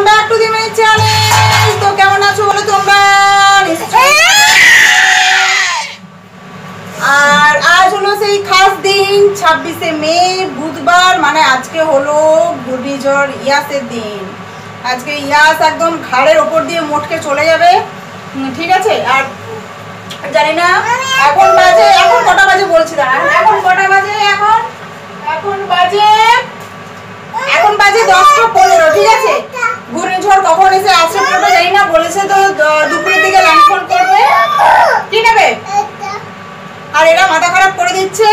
Welcome back to the my channel তো কেমন আছো বলো তোমরা? আর আজ হলো সেই খাস দিন, ছাব্বিশে মে, বুধবার মানে আজকে হলো ঘূর্ণিঝড় ইয়াসের দিন। আজকে ইয়াস একদম ঘাড়ের ওপর দিয়ে মোটকে চলে যাবে। ঠিক আছে? আর জানি না, এখন বাজে, এখন কটা বাজে বলছি দাঁড়া এখন কটা বাজে এখন এখন বাজে এখন বাজে দশটা পনেরো ঠিক আছে ঘূর্ণিঝড় কখন এসে আশ্রয় পড়বে জানি না বলেছে তো দ- দুপুরের দিকে ল্যান্ডফল করবে কি নেবে আর এরা মাথা খারাপ করে দিচ্ছে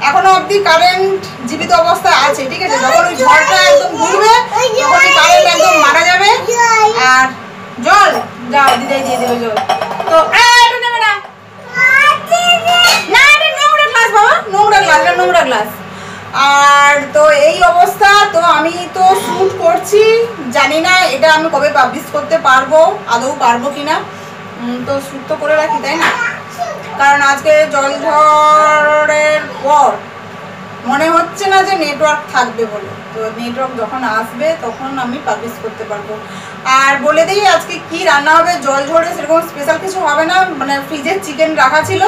এখনও অবধি কারেন্ট জীবিত অবস্থায় আছে ঠিক আছে? যখন ওই ঝড়টা একদম ঘুরবে তখন ওই কারেন্ট একদম মারা যাবে। আর জল যাও দিদাই দিয়ে দেবে জল। তো না। না নোংরা গ্লাস নোংরা গ্লাস আর তো এই অবস্থা তো আমি তো শ্যুট করছি জানি না এটা আমি কবে পাবলিশ করতে পারব আদৌ পারব কিনা। উম, তো শ্যুট তো করে রাখি তাই না? কারণ আজকে জল ঝড়ের পর মনে হচ্ছে না যে নেটওয়ার্ক থাকবে বলে। তো নেটওয়ার্ক যখন আসবে, তখন আমি পাবলিশ করতে পারব। আর বলে দিই, আজকে কি রান্না হবে? জল ঝরে সেরকম স্পেশাল কিছু হবে না। মানে ফ্রিজের চিকেন রাখা ছিল।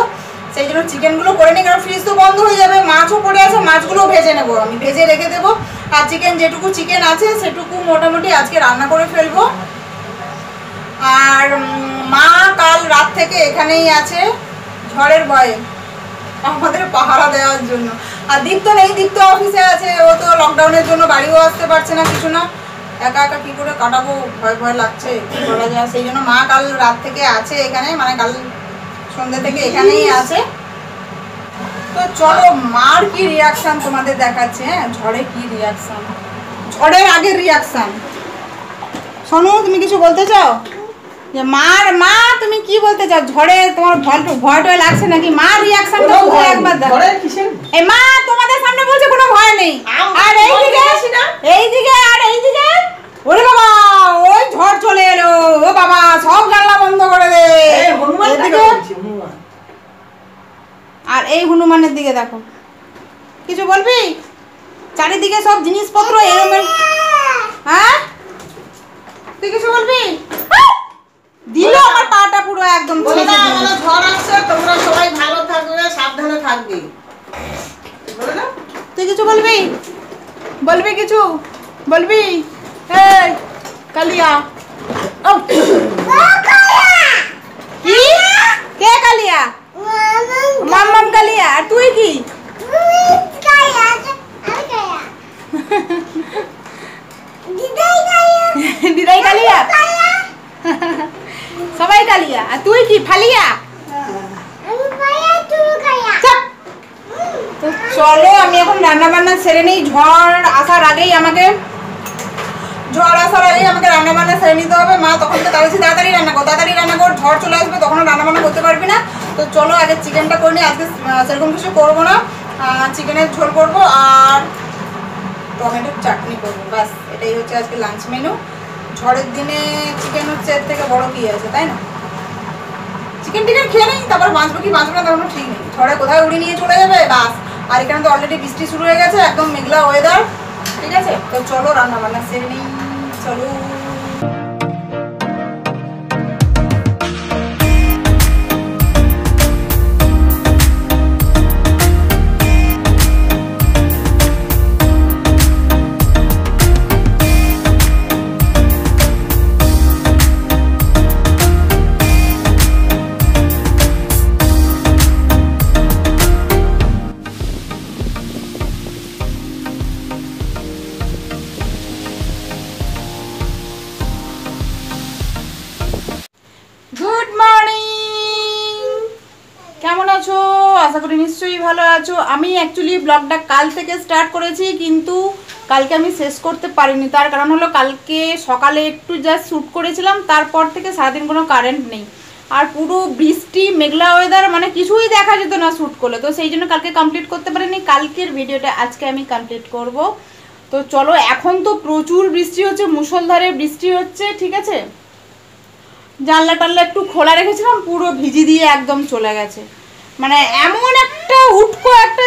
সেই জন্য চিকেনগুলো করে নিই কারণ ফ্রিজ তো বন্ধ হয়ে যাবে। মাছও পড়ে আছে, মাছগুলো ভেজে নেব। আমি ভেজে রেখে দেবো। আর চিকেন যেটুকু চিকেন আছে, সেটুকু মোটামুটি আজকে রান্না করে ফেলব। আর মা কাল রাত থেকে এখানেই আছে, ঝড়ের ভয়ে। আমাদের পাহারা দেওয়ার জন্য। আর দীপ্ত নেই, দীপ্ত অফিসে আছে, ও তো লকডাউনের জন্য বাড়িও আসতে পারছে না কিছু না। একা একা কি করে কাটাবো, ভয় ভয় লাগছে করা যায়? সেই জন্য মা কাল রাত থেকে আছে এখানে মানে কাল সন্ধ্যে থেকে এখানেই আছে। তো চলো, মার কি রিয়াকশন তোমাদের দেখাচ্ছে হ্যাঁ? ঝড়ে কি রিয়াকশন ঝড়ের আগের রিয়াকশন শোনো তুমি কিছু বলতে চাও? যে মার মা তুমি কি বলতে চাও? ঝড়ে তোমার ভয় ভয় টয় লাগছে নাকি? মার রিয়াকশন তো শুধু একবার দাও এই মা তোমাদের সামনে বলছে কোনো ভয় নেই। আর এই দিকে এই দিকে আর এই দিকে ওরে বাবা ওই ঝড় চলে এলো। ও বাবা সব জানলা বন্ধ করে দে। আর এই হনুমানের দিকে দেখো। কিছু বলবি? চারিদিকে সব জিনিসপত্র এরমের হ্যাঁ? তুই কিছু বলবি? দিল আমার পাটা পুরো একদম বলে ছেঁচে দাও, দিল। আমাদের ঝড় আসছে তোমরা সবাই ভালো থাকবে সাবধানে থাকবে। বলে দাও। তুই কিছু বলবি? বলবি কিছু? বলবি? এই কালিয়া। ও, কি? কে কালিয়া? মাম্মাম কালিয়া। আর তুই কি? দিদাই কালিয়া। সবাই কালিয়া। আর তুই কি, ফালিয়া? তো চলো, আমি এখন রান্না বান্না সেরে নিই। ঝড় আসার আগেই আমাকে ঝড় আসার আগেই আমাকে রান্না বান্না সেরে নিতে হবে। মা, তখন তো তাড়াতাড়ি তাড়াতাড়ি রান্না কর, তাড়াতাড়ি রান্না কর, ঝড় চলে আসবে তখন রান্না বান্না করতে পারবি না। তো চলো, আগে চিকেনটা করে নিই আজকে সেরকম কিছু করব না। চিকেনের ঝোল করব, আর টমেটোর চাটনি করব, ব্যাস, এটাই হচ্ছে আজকে লাঞ্চ মেনু ঝড়ের দিনে চিকেন হচ্ছে এর থেকে বড় কি আছে, তাই না? চিকেন টিকেন খেয়ে নেই, তারপর বাঁচবো কি বাঁচবো না তার ঠিক নেই। ঝড়ে কোথায় উড়ে নিয়ে চলে যাবে? বাস। আর এখানে তো অলরেডি বৃষ্টি শুরু হয়ে গেছে, একদম মেঘলা ওয়েদার ঠিক আছে? তো চলো রান্না বান্না সেরে নিই, চলো। ব্লগটা কাল থেকে স্টার্ট করেছি, কিন্তু কালকে আমি শেষ করতে পারিনি। তার কারণ হলো কালকে সকালে একটু জাস্ট শ্যুট করেছিলাম, তারপর থেকে সারাদিন কোনো কারেন্ট নেই। আর পুরো বৃষ্টি, মেঘলা ওয়েদার মানে কিছুই দেখা যেত না শ্যুট করলে। তো সেই জন্য কালকে কমপ্লিট করতে পারিনি। কালকের ভিডিওটা আজকে আমি কমপ্লিট করব। তো চলো, এখন তো প্রচুর বৃষ্টি হচ্ছে, মুষলধারে বৃষ্টি হচ্ছে, ঠিক আছে? জানলা টাল্লা একটু খোলা রেখেছিলাম, পুরো ভিজি দিয়ে একদম চলে গেছে। মানে এমন একটা উটকো একটা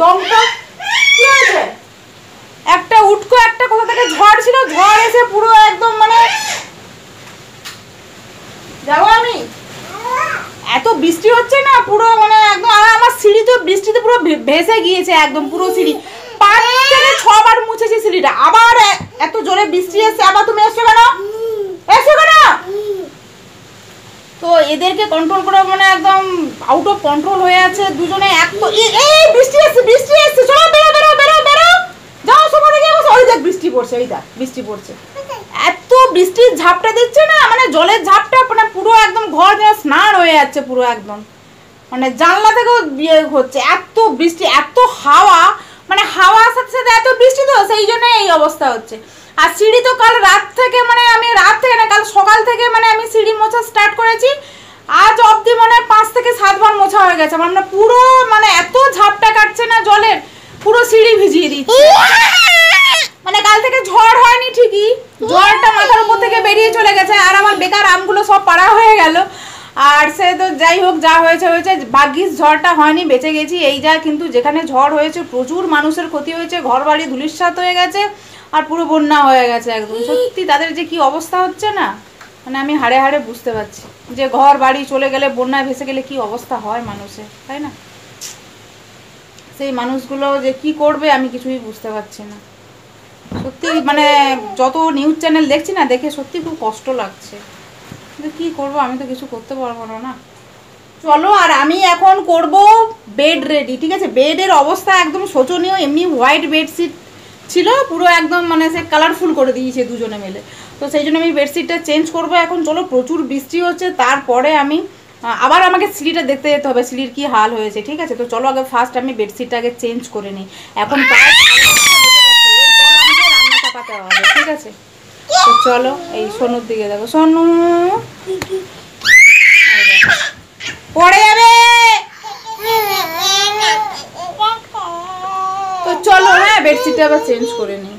দমটা কি হয়েছে? একটা উটকো, একটা কোথা থেকে ঝড় ছিল, ঝড় এসে পুরো একদম মানে যাব আমি, এত বৃষ্টি হচ্ছে না, পুরো মানে একদম, আর আমার সিঁড়ি তো বৃষ্টিতে পুরো ভেসে গিয়েছে একদম, পুরো সিঁড়ি। পাঁচ থেকে ছবার মুছেছে সিঁড়িটা, আবার এত জোরে বৃষ্টি এসছে, আবার তুমি এসছো কেন? এসছো কেন? তো এদেরকে কন্ট্রোল করা মানে একদম আউট অফ কন্ট্রোল হয়ে আছে দুজনে, এক এই বৃষ্টি এসছে বৃষ্টি এসছে চলো বেরো বেরো বেরো বেরো। যাও, সোফা থেকে বসো ওই দেখ, বৃষ্টি পড়ছে ওই দেখ, বৃষ্টি পড়ছে। এত বৃষ্টির ঝাপটা দিচ্ছে না মানে জলের ঝাপটা মানে পুরো একদম ঘর যেন স্নান হয়ে যাচ্ছে পুরো একদম। মানে জানলা থেকেও ইয়ে হচ্ছে, এত বৃষ্টি, এত হাওয়া মানে হাওয়ার সাথে সাথে এত বৃষ্টি তো, সেই জন্য এই অবস্থা হচ্ছে। আর সিঁড়ি তো কাল রাত থেকে মানে আমি রাত থেকে না, কাল সকাল থেকে মানে আমি সিঁড়ি মোছা স্টার্ট করেছি। আজ অবধি মানে পাঁচ থেকে সাতবার মোছা হয়ে গেছে। মানে পুরো মানে এত ঝাপটা কাটছে না জলের, পুরো সিঁড়ি ভিজিয়ে দিচ্ছে। মানে কাল থেকে ঝড় হয়নি ঠিকই, ঝড়টা মাথার উপর থেকে বেরিয়ে চলে গেছে। আর আমার বেকার আমগুলো সব পাড়া হয়ে গেল। আর সে তো যাই হোক, যা হয়েছে হয়েছে, ভাগ্যিস ঝড়টা হয়নি, বেঁচে গেছি, এই যা। কিন্তু যেখানে ঝড় হয়েছে, প্রচুর মানুষের ক্ষতি হয়েছে ঘর বাড়ি ধুলিস্বাত হয়ে গেছে। আর পুরো বন্যা হয়ে গেছে একদম। সত্যি, তাদের যে কি অবস্থা হচ্ছে না মানে আমি হাড়ে হাড়ে বুঝতে পারছি। যে ঘর, বাড়ি চলে গেলে বন্যায় ভেসে গেলে কি অবস্থা হয় মানুষের, তাই না? সেই মানুষগুলো যে কি করবে আমি কিছুই বুঝতে পারছি না। সত্যি মানে যত নিউজ চ্যানেল দেখছি না, দেখে সত্যি খুব কষ্ট লাগছে। কিন্তু কি করব, আমি তো কিছু করতে পারব না না? চলো, আর আমি এখন করব বেড রেডি ঠিক আছে? বেডের অবস্থা একদম শোচনীয়, এমনি হোয়াইট বেডশিট ছিল, পুরো একদম মানে সে কালারফুল করে দিয়েছে দুজনে মিলে। তো সেই জন্য আমি বেডশিটটা চেঞ্জ করব। এখন চলো, প্রচুর বৃষ্টি হচ্ছে, তারপরে আমি আবার আমাকে সিঁড়িটা দেখতে যেতে হবে, সিঁড়ির কি হাল হয়েছে, ঠিক আছে? তো চলো আগে ফার্স্ট আমি বেডশিটটা আগে চেঞ্জ করে নিই। এখন প্রায় রান্না চাপাতে হবে, ঠিক আছে? তো চলো, এই সোনুর দিকে দেখো। সোনু। পড়ে যাবে তো চলো হ্যাঁ বেডশিটটা আবার চেঞ্জ করে নিই।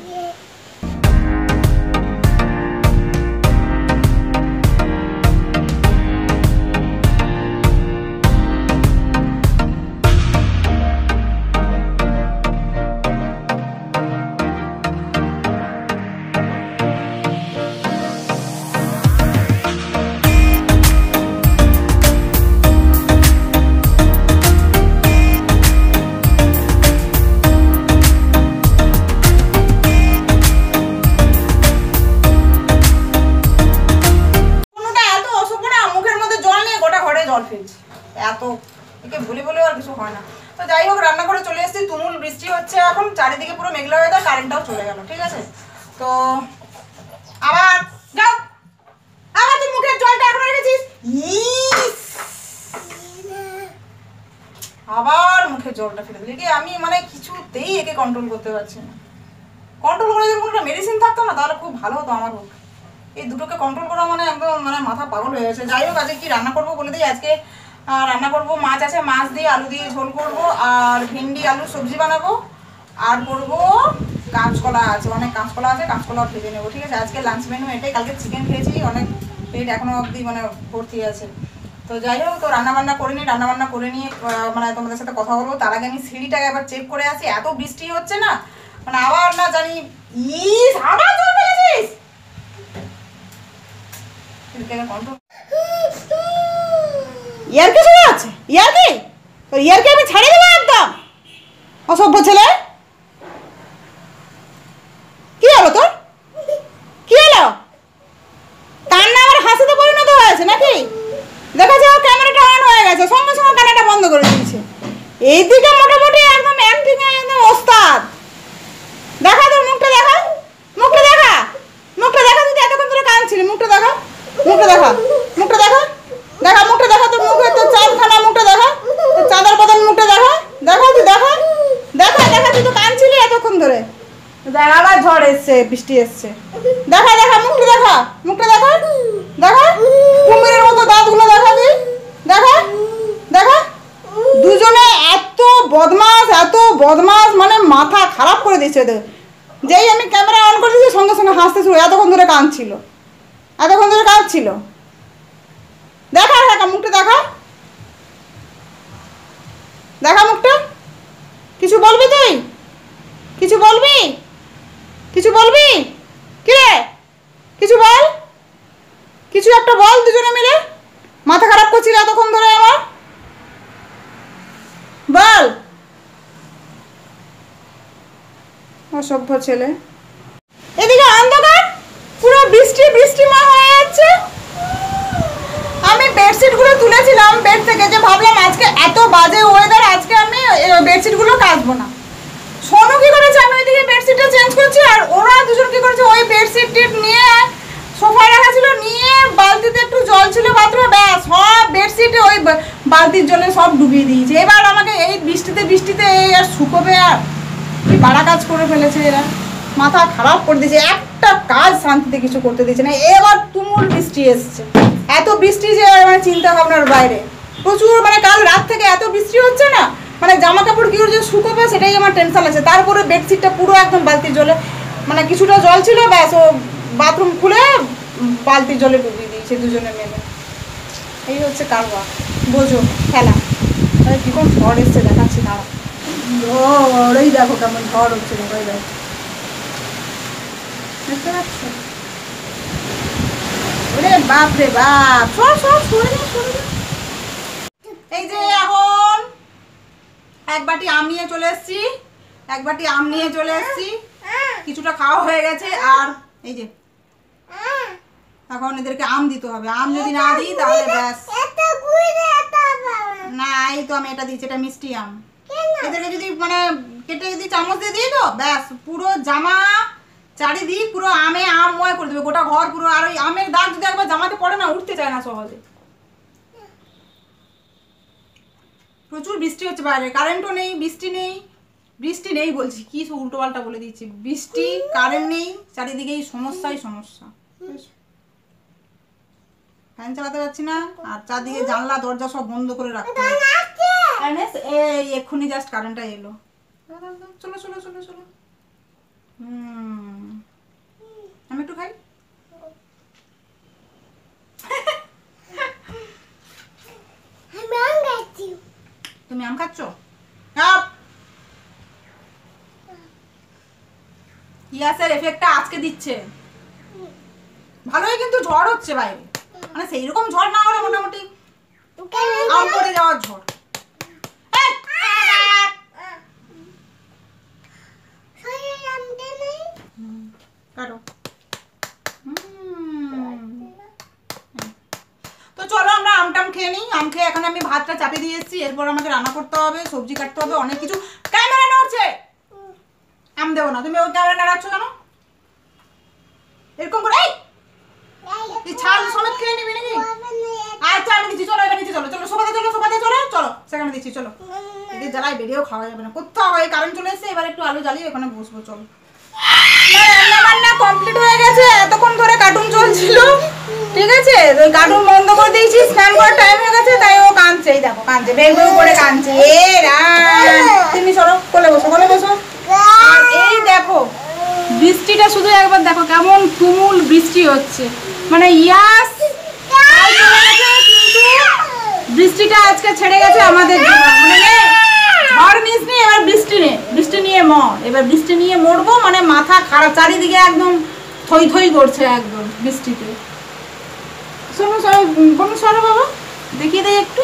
জলটা ফেলে দিলি। আমি মানে কিছুতেই একে কন্ট্রোল করতে পারছি না। কন্ট্রোল করে যদি কোনো মেডিসিন থাকতো না, তাহলে খুব ভালো হতো আমার পক্ষে এই দুটোকে কন্ট্রোল করা মানে একদম মানে মাথা পাগল হয়ে গেছে। যাই হোক, আজকে কি রান্না করব বলে দিই? আজকে রান্না করব মাছ আছে, মাছ দিয়ে আলু দিয়ে ঝোল করব, আর ভেন্ডি আলু সবজি বানাবো। আর করব কাঁচকলা আছে, অনেক কাঁচকলা আছে, কাঁচকলা ভেজে নেব, ঠিক আছে? আজকে লাঞ্চ মেনু এটাই, কালকে চিকেন খেয়েছি, অনেক পেট এখনও অবধি মানে ভর্তি আছে। তো যাই হোক, তো রান্না বান্না করে নিই রান্না বান্না করে নিয়ে মানে তোমাদের সাথে কথা বলব। তার আগে আমি সিঁড়িটাকে একবার চেক করে আসি। এত বৃষ্টি হচ্ছে না? মানে আবার না জানি, ইস, আবার জল ফেলেছিস? সিঁড়িটাকে control- ইয়ার কি শোনা আছে ইয়ার কি তোর ইয়ার কি আমি দেবো একদম। অসভ্য ছেলে কি হলো তোর কি হলো কান্না আমার হাসিতে পরিণত হয়েছে নাকি দেখা যাও ক্যামেরাটা অন হয়ে গেছে সঙ্গে সঙ্গে কান্নাটা বন্ধ করে দিয়েছে এইদিকে মোটামুটি একদম অ্যাক্টিং একদম ওস্তাদ। দেখা তোর মুখটা দেখা? মুখটা দেখা? মুখটা দেখা তুই এতক্ষণ ধরে কাঁদছিলি, মুখটা দেখা? মুখটা দেখা মুখটা দেখা? দেখা, মুখটা দেখা তোর মুখে, তোর চাঁদখানা মুখটা দেখা? তোর চাঁদার বদন মুখটা দেখা? দেখা তুই দেখা? দেখা দেখা তুই তো কাঁদছিলি এতক্ষণ ধরে। দেখ, আবার ঝড় এসছে, বৃষ্টি এসছে। দেখা দেখা, মুখটা দেখা মুখটা দেখা দেখা? কুমিরের মতো দাঁতগুলো দেখা তুই দেখা দেখা দুজনে এত বদমাস এত বদমাস মানে মাথা খারাপ করে দিয়েছে ওদের। যেই আমি ক্যামেরা অন করে দিয়েছি সঙ্গে সঙ্গে হাসতে শুরু, এতক্ষণ ধরে কাঁদছিল। এতক্ষণ ধরে কাঁদছিল। দেখা দেখা, মুখটা দেখা। দেখা, মুখটা। কিছু বলবি তুই? কিছু বলবি? কিছু বলবি? কি রে কিছু বল। কিছু একটা বল দুজনে মিলে। মাথা খারাপ করছিল এতক্ষণ ধরে আমার অসভ্য ছেলে। এদিকে অন্ধকার? পুরো বৃষ্টি বৃষ্টি মা হয়ে যাচ্ছে। আমি বেডশিটগুলো তুলেছিলাম বেড থেকে, যে ভাবলাম আজকে এত বাজে ওয়েদার আজকে আমি বেডশিটগুলো কাচবো না। সোনু কি করেছে? আমি ওইদিকে বেডশিটটা চেঞ্জ করছি, আর ওরা দুজন কি করেছে? ওই বেডশিট নিয়ে সোফায় রাখা ছিল, নিয়ে বালতিতে একটু জল ছিল বাথরুমে ব্যাস, সব বেডশিটে ওই বালতির জলে সব ডুবিয়ে দিয়েছে। এবার আমাকে এই বৃষ্টিতে বৃষ্টিতে এই আর শুকোবে আর। কি বাড়া কাজ করে ফেলেছে এরা? মাথা খারাপ করে দিয়েছে, একটা কাজ শান্তিতে কিছু করতে দিয়েছে না। এবার তুমুল বৃষ্টি এসছে। এত বৃষ্টি যে মানে চিন্তা ভাবনার বাইরে। প্রচুর মানে কাল রাত থেকে এত বৃষ্টি হচ্ছে না মানে জামা কাপড় কি যে শুকোবে সেটাই আমার টেনশন আছে। তারপরে বেডশিটটা পুরো একদম বালতির জলে মানে কিছুটা জল ছিল, ব্যাস ও বাথরুম খুলে বালতির জলে ডুবিয়ে দিয়েছে দুজনে মেলে। এই হচ্ছে কারবার। বোঝো, খেলা। আরে কীরকম ঝড় এসছে, দেখাচ্ছি দাঁড়া ঝড় এই দেখো কেমন ঝড় হচ্ছে দেখো পাচ্ছ? ওরে বাপ বাপ। সর সর এই যে এখন এক বাটি আম নিয়ে চলে এসেছি। এক বাটি আম নিয়ে চলে এসেছি। কিছুটা খাওয়া হয়ে গেছে, আর এই যে এখন এদেরকে আম দিতে হবে। আম যদি না দিই তাহলে ব্যাস। না এই তো আমি এটা দিচ্ছি এটা মিষ্টি আম। এদেরকে যদি মানে কেটে যদি চামচ দিয়ে দিই তো ব্যাস পুরো জামা চারিদিক পুরো আমে আমময় করে দেবে। গোটা ঘর পুরো। আর ওই আমের দাগ যদি একবার জামাতে পড়ে না উঠতে চায় না সহজে। প্রচুর বৃষ্টি হচ্ছে বাইরে। কারেন্টও নেই বৃষ্টি নেই। বৃষ্টি নেই বলছি। কি উল্টো পাল্টা বলে দিচ্ছি। বৃষ্টি কারেন্ট নেই চারিদিকেই সমস্যাই সমস্যা। ফ্যান চালাতে পারছি না আর চারদিকে জানলা দরজা সব বন্ধ করে রাখতে এই এক্ষুনি জাস্ট কারেন্টটা এলো। চলো চলো চলো চলো। হুম। আমি একটু খাই? তুমি আম খাচ্ছ! ইয়াসের এফেক্টটা আজকে দিচ্ছে। ভালোই কিন্তু ঝড় হচ্ছে বাইরে মানে সেই রকম ঝড় না হলে মোটামুটি আম পড়ে যাওয়ার ঝড়! কাটো। তো চলো আমরা আমটাম খেয়ে নিই। আম খেয়ে এখন আমি ভাতটা চাপিয়ে দিয়ে এসেছি। এরপর আমাকে রান্না করতে হবে, সবজি কাটতে হবে, অনেক কিছু। ক্যামেরা নড়ছে! আম দেবো না। তুমি ওই ক্যামেরা নাড়াচ্ছ কেন এরকম করে এই এই ছাল সমেত খেয়ে নিবি নাকি আচ্ছা আমি দিচ্ছি চলো এটা নিচে চলো চলো সোফাতে চলো সোফাতে চলো চলো সেখানে চলো। এদের জ্বালায় বেরিয়েও খাওয়া যাবে না। কোথাও হয়, কারেন্ট চলে এসেছে, এবার একটু আলু জ্বালিয়ে ওখানে বসবো, চলো। কমপ্লিট হয়ে গেছে, এতক্ষণ কার্টুন চলছিল। ঠিক আছে? কার্টুন বন্ধ করে দিয়েছি, স্নান করার টাইম হয়ে গেছে, তাই ও দেখো, কাঁদছে ভেগ করে কাঁদছে। তুমি বসো বসো। এই দেখো, বৃষ্টিটা শুধু একবার দেখো, কেমন তুমুল বৃষ্টি হচ্ছে। মানে ইয়াস কাল চলে গেছে, কিন্তু বৃষ্টিটা আজকে ছেড়ে গেছে আমাদের ঝড় নিস নি, এবার বৃষ্টি নে, বৃষ্টি নিয়ে মর। এবার বৃষ্টি নিয়ে মরবো মানে মাথা খারাপ, চারিদিকে একদম থই থই করছে একদম বৃষ্টিতে। শোনো সরো কোনো সরো বাবা দেখিয়ে দেয় একটু।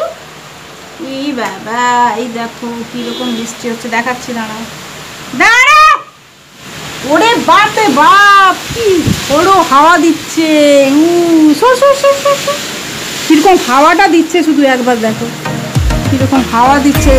এই বাবা, এই দেখো কীরকম বৃষ্টি হচ্ছে, দেখাচ্ছি, দাঁড়াও। দাঁড়া! ওরে বাপ বাপ, কি বড় হাওয়া দিচ্ছে। উ সর সর সর সর সর। কীরকম হাওয়াটা দিচ্ছে শুধু একবার দেখো। কীরকম হাওয়া দিচ্ছে।